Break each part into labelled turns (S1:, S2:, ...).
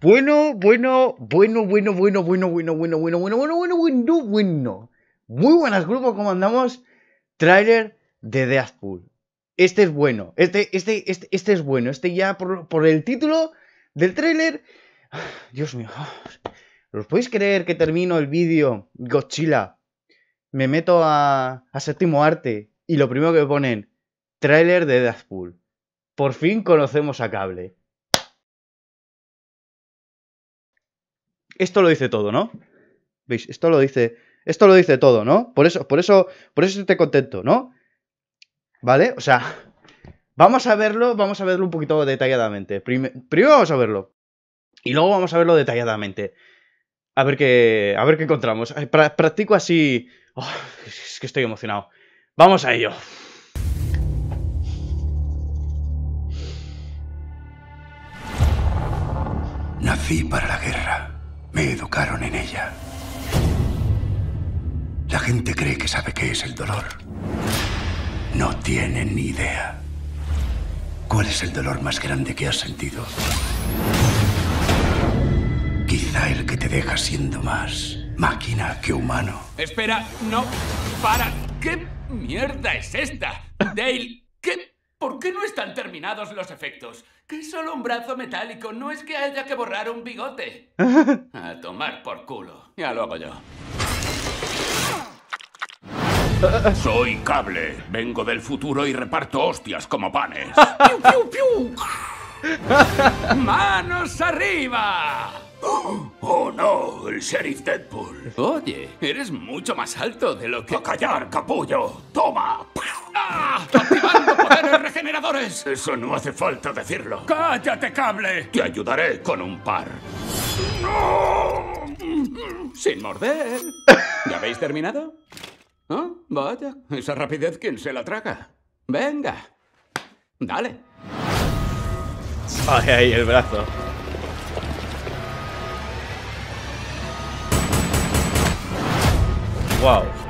S1: Bueno, bueno, bueno, bueno, bueno, bueno, bueno, bueno, bueno, bueno, bueno, bueno, bueno, bueno. Muy buenas grupos, ¿cómo andamos? Trailer de Deathpool. Este es bueno, este, este, este, este es bueno. Este ya por, por el título del tráiler. Dios mío. ¿Os podéis creer que termino el vídeo Godzilla? Me meto a, séptimo arte y lo primero que me ponen, tráiler de Deathpool. Por fin conocemos a Cable. Esto lo dice todo, ¿no? ¿Veis? Esto lo dice. Esto lo dice todo, ¿no? Por eso, por eso, por eso estoy contento, ¿no? ¿Vale? O sea, vamos a verlo, vamos a verlo un poquito detalladamente. primero vamos a verlo. Y luego vamos a verlo detalladamente. A ver qué, a ver qué encontramos. practico así. Oh, es que estoy emocionado. Vamos a ello.
S2: Nací para la guerra. Me educaron en ella. La gente cree que sabe qué es el dolor. No tienen ni idea. ¿Cuál es el dolor más grande que has sentido? Quizá el que te deja siendo más máquina que humano.
S3: Espera, no, para. ¿Qué mierda es esta? Dale, ¿qué? ¿Por qué no están terminados los efectos? Que es solo un brazo metálico, no es que haya que borrar un bigote. A tomar por culo. Ya lo hago yo. Soy Cable. Vengo del futuro y reparto hostias como panes. ¡Piu, piu, piu! manos arriba! ¡Oh, no! ¡El sheriff Deadpool! Oye, eres mucho más alto de lo que... ¡A callar, capullo! ¡Toma! ¡Ah! ¡Activando poderes regeneradores! Eso no hace falta decirlo. ¡Cállate, cable! Te ayudaré con un par. Sin morder. ¿Ya habéis terminado? Vaya, esa rapidez, ¿quién se la traga? Venga. Dale.
S1: Ay, ay, el brazo. Wow.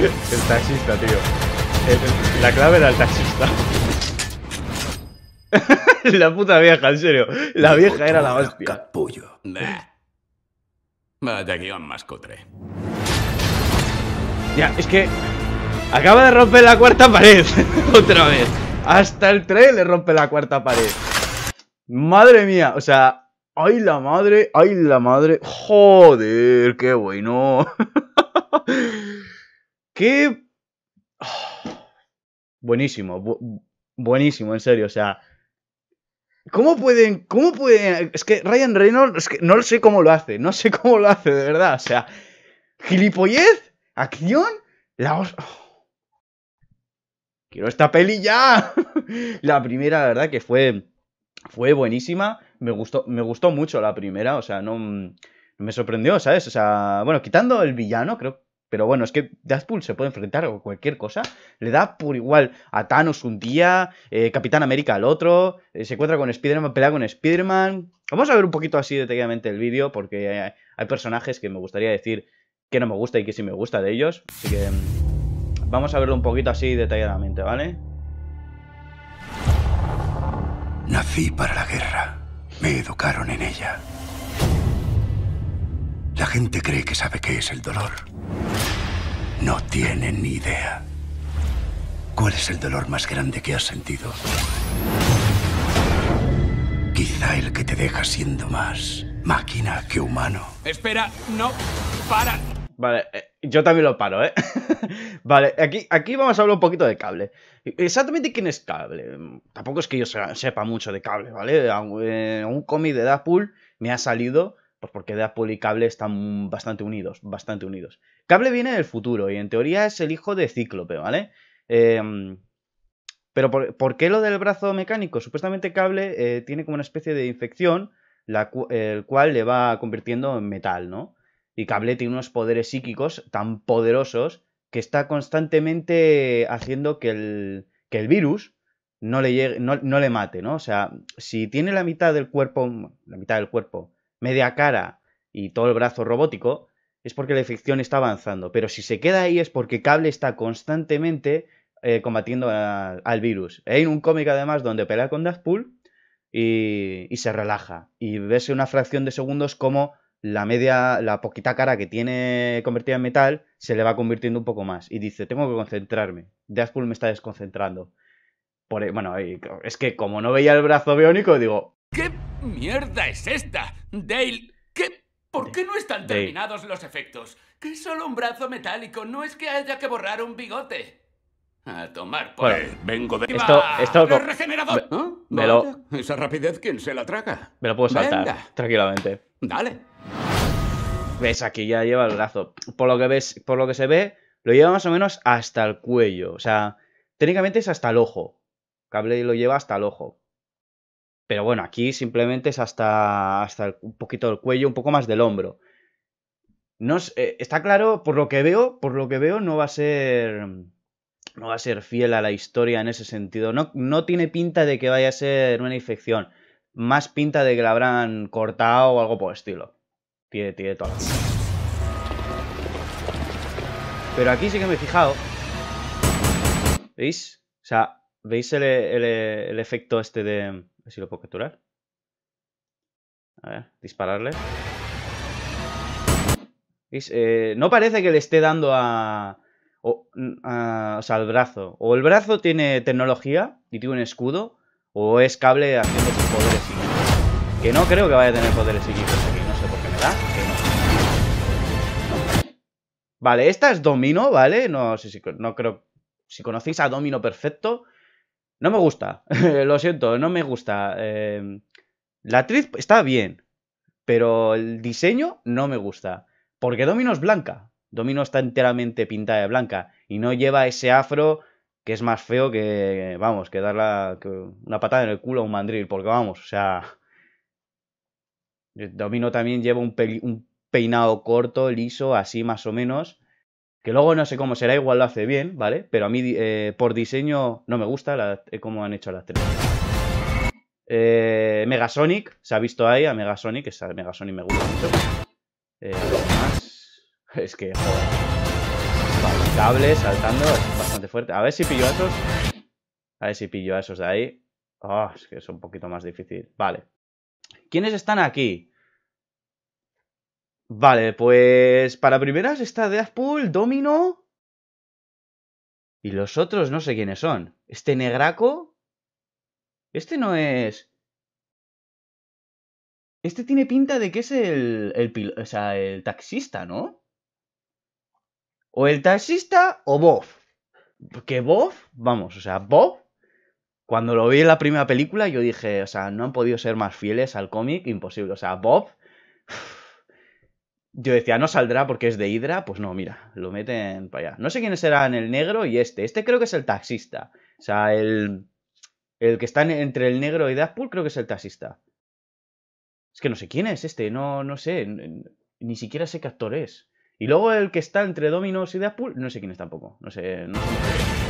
S1: El taxista, tío. la clave era el taxista. la puta vieja, en serio. La vieja era la hostia.
S2: Capullo.
S3: Vaya guion más cutre.
S1: Ya, es que acaba de romper la cuarta pared. Otra vez. Hasta el tren le rompe la cuarta pared. Madre mía, o sea, ay la madre, ay la madre. Joder, qué bueno. qué... Buenísimo, buenísimo, en serio, o sea... ¿Cómo pueden, cómo pueden... Es que Ryan Reynolds, es que no sé cómo lo hace, no sé cómo lo hace, de verdad, o sea... Gilipollez, acción, la... Quiero esta peli ya. la primera, la verdad, que fue, fue buenísima. Me gustó, me gustó mucho la primera, o sea, no, me sorprendió, ¿sabes? O sea, bueno, quitando el villano, creo pero bueno, es que Deadpool se puede enfrentar a cualquier cosa. Le da por igual a Thanos un día, eh, Capitán América al otro, eh, se encuentra con Spider-Man, pelea con Spider-Man. Vamos a ver un poquito así detalladamente el vídeo, porque hay, personajes que me gustaría decir que no me gusta y que sí me gusta de ellos. Así que mm, vamos a verlo un poquito así detalladamente, ¿vale?
S2: Nací para la guerra. Me educaron en ella. La gente cree que sabe qué es el dolor. No tienen ni idea. ¿Cuál es el dolor más grande que has sentido? Quizá el que te deja siendo más máquina que humano.
S3: Espera, no, para.
S1: Vale, eh, yo también lo paro, ¿eh? vale, aquí, aquí vamos a hablar un poquito de cable. Exactamente quién es cable. Tampoco es que yo sepa mucho de cable, ¿vale? Eh, un cómic de Deadpool me ha salido pues porque Deadpool y Cable están bastante unidos, bastante unidos. Cable viene del futuro y en teoría es el hijo de Cíclope, ¿vale? Em, pero por, qué lo del brazo mecánico? Supuestamente Cable eh, tiene como una especie de infección, el cual le va convirtiendo en metal, ¿no? Y Cable tiene unos poderes psíquicos tan poderosos que está constantemente haciendo que el, que el virus no le, llegue, no, no, le mate, ¿no? O sea, si tiene la mitad del cuerpo, la mitad del cuerpo, media cara y todo el brazo robótico, es porque la infección está avanzando. Pero si se queda ahí es porque Cable está constantemente eh, combatiendo al virus. Hay un cómic además donde pelea con Deadpool y, y, se relaja. Y ves una fracción de segundos como la media, la poquita cara que tiene convertida en metal se le va convirtiendo un poco más. Y dice, tengo que concentrarme. Deadpool me está desconcentrando. Por, e, bueno, es que como no veía el brazo biónico, digo...
S3: ¿Qué mierda es esta? Dale, ¿qué? ¿Por qué no están Dale. terminados los efectos? Que es solo un brazo metálico, no es que haya que borrar un bigote. A tomar por
S1: Bueno,
S3: vengo de
S1: esto- esto-
S3: ¡El regenerador!
S1: me-
S3: ¿Ah?
S1: me lo-
S3: Esa rapidez, ¿quién se la traga?
S1: Me lo puedo saltar
S3: Venga,
S1: tranquilamente.
S3: dale.
S1: Ves, aquí ya lleva el brazo. Por lo que ves, por lo que se ve, lo lleva más o menos hasta el cuello. O sea, técnicamente es hasta el ojo. Cable lo lleva hasta el ojo. Pero bueno, aquí simplemente es hasta, hasta el- un poquito del cuello, un poco más del hombro. No eh, está claro, por lo que veo, por lo que veo, no va a ser. No va a ser fiel a la historia en ese sentido. No, no tiene pinta de que vaya a ser una infección. Más pinta de que la habrán cortado o algo por el estilo. Tiene, tiene toda la. Pero aquí sí que me he fijado. ¿Veis? O sea, ¿veis el, el- el efecto este de... A ver si lo puedo capturar. A ver, dispararle. ¿Veis? Eh, no parece que le esté dando a, o, a- o sea, al brazo. O el brazo tiene tecnología y tiene un escudo, o es cable haciendo sus poderes psíquicos. Que no creo que vaya a tener poderes psíquicos aquí. Vale, esta es Domino, ¿vale? No sé si no creo. Si conocéis a Domino perfecto. No me gusta. Lo siento, no me gusta. Eh, la actriz está bien. Pero el diseño no me gusta. Porque Domino es blanca. Domino está enteramente pintada de blanca. Y no lleva ese afro que es más feo que. Vamos, que dar la- que una patada en el culo a un mandril. Porque vamos, o sea. Domino también lleva un, peinado corto, liso, así más o menos. Que luego no sé cómo será, igual lo hace bien, ¿vale? Pero a mí eh, por diseño no me gusta la, eh, cómo han hecho las tres. Eh, Megasonic, se ha visto ahí a Megasonic, esa Megasonic me gusta mucho. Eh, más. Es que, joder. Cable saltando, bastante fuerte. A ver si pillo a esos. A ver si pillo a esos de ahí. Ah, es que es un poquito más difícil. Vale. ¿Quiénes están aquí? Vale, pues para primeras está Deadpool, Domino. Y los otros no sé quiénes son. Este negraco. Este no es. Este tiene pinta de que es el, o sea, el taxista, ¿no? O el taxista o Bob. Porque Bob, vamos, o sea, Bob, cuando lo vi en la primera película, yo dije, o sea, no han podido ser más fieles al cómic, imposible. O sea, Bob, yo decía, no saldrá porque es de Hydra, pues no, mira, lo meten para allá. No sé quiénes serán el negro y este. Este creo que es el taxista. O sea, el, el que está en- entre el negro y Deadpool creo que es el taxista. Es que no sé quién es este, no, no sé, ni siquiera sé qué actor es. Y luego el que está entre Dominos y Deadpool, no sé quién es tampoco. No sé, no sé.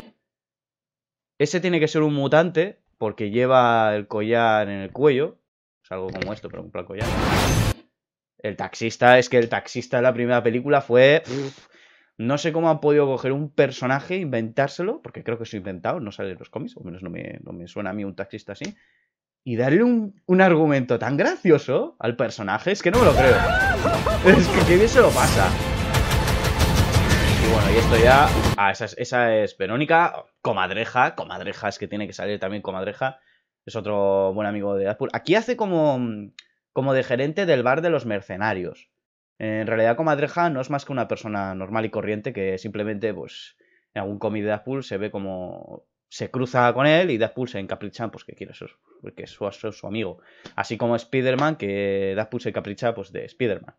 S1: Ese tiene que ser un mutante porque lleva el collar en el cuello. Es algo como esto, pero plan collar. El taxista, es que el taxista de la primera película fue. no sé cómo han podido coger un personaje, inventárselo, porque creo que es inventado, no sale en los cómics, o menos no me, no me suena a mí un taxista así. Y darle un, un argumento tan gracioso al personaje, es que no me lo creo. Es que qué bien se lo pasa. Bueno, y esto ya. Ah, esa es, esa es Verónica, comadreja. Comadreja es que tiene que salir también comadreja. Es otro buen amigo de Deadpool. Aquí hace como, como de gerente del bar de los mercenarios. En realidad, comadreja no es más que una persona normal y corriente que simplemente, pues, en algún cómic de Deadpool se ve como se cruza con él y Deadpool se encapricha, pues que quiere ser, porque es su, su- su amigo. Así como Spider-Man, que Deadpool se encapricha, pues de Spider-Man.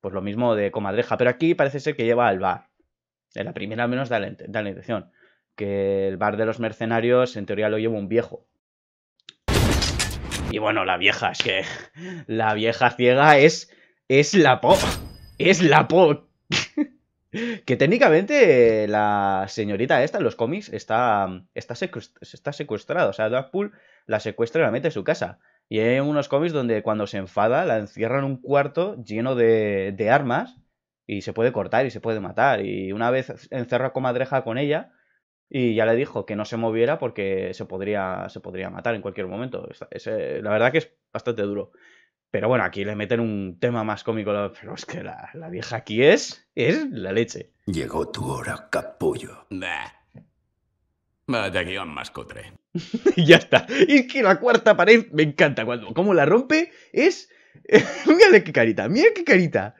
S1: Pues lo mismo de comadreja, pero aquí parece ser que lleva al bar. En la primera al menos da la, intención. Que el bar de los mercenarios en teoría lo lleva un viejo. Y bueno, la vieja, es que la vieja ciega es, es la po. Es la po. Que técnicamente la señorita esta en los cómics está, está, está secuestrada. O sea, Deadpool la secuestra y la mete en su casa. Y hay unos cómics donde cuando se enfada la encierra en un cuarto lleno de, de armas y se puede cortar y se puede matar. Y una vez encerra a comadreja con ella y ya le dijo que no se moviera porque se podría, se podría matar en cualquier momento. la verdad que es bastante duro. Pero bueno, aquí le meten un tema más cómico. Pero es que la, vieja aquí es. Es la leche.
S2: Llegó tu hora, capullo.
S3: Bah. Vaya guion más cutre.
S1: ya está. Y es que la cuarta pared me encanta. Cuando cómo la rompe es. Mírale qué carita, mira qué carita.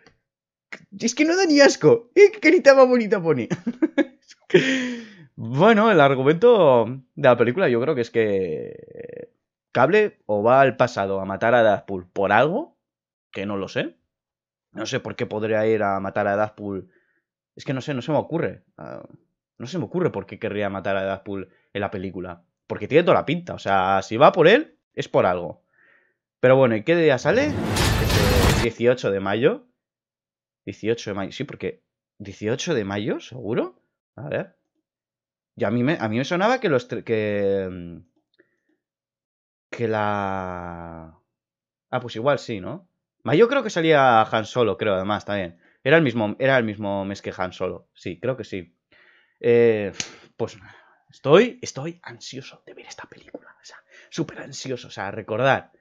S1: Es que no da ni asco. ¿Eh? ¿Qué carita más bonita pone? bueno, el argumento de la película yo creo que es que Cable o va al pasado a matar a Deadpool por algo, que no lo sé. No sé por qué podría ir a matar a Deadpool. Es que no sé, no se me ocurre. Ah, no se me ocurre por qué querría matar a Deadpool en la película. Porque tiene toda la pinta. O sea, si va por él, es por algo. Pero bueno, ¿y qué día sale? Es el 18 de mayo. 18 de mayo, sí, porque. ¿18 de mayo? ¿Seguro? A ver. Y a mí me, a mí me sonaba que los. que. Mm, que la... Ah, pues igual sí, ¿no? Yo creo que salía Han Solo, creo, además, también. Era el mismo, era el mismo mes que Han Solo. Sí, creo que sí. Eh, pues estoy, estoy ansioso de ver esta película. O sea, súper ansioso. O sea, recordar.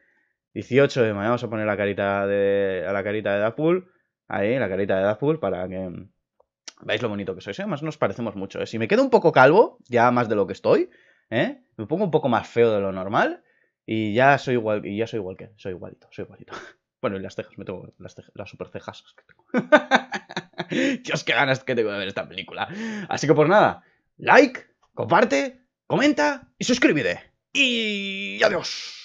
S1: 18 de mayo, vamos a poner la carita de, a la carita de Deadpool. Ahí, la carita de Deadpool, para que veáis lo bonito que soy. Además, nos parecemos mucho. ¿eh? Si me quedo un poco calvo, ya más de lo que estoy, ¿eh? me pongo un poco más feo de lo normal, y ya soy igual, y ya soy igual que soy igualito, soy igualito. Bueno, y las cejas, me tengo las, las super cejas que tengo. Dios, qué ganas que tengo de ver esta película. Así que por nada, like, comparte, comenta y suscríbete. Y adiós.